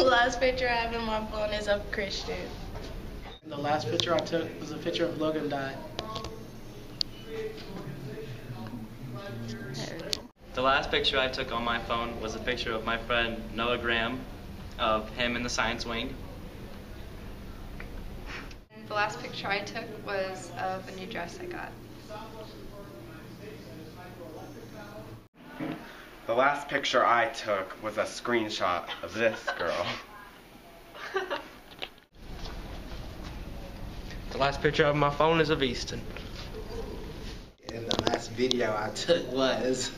The last picture I have in my phone is of Christian. The last picture I took was a picture of Logan Dye. The last picture I took on my phone was a picture of my friend Noah Graham, of him in the science wing. The last picture I took was of a new dress I got. The last picture I took was a screenshot of this girl. the last picture of my phone is of Easton. And the last video I took was.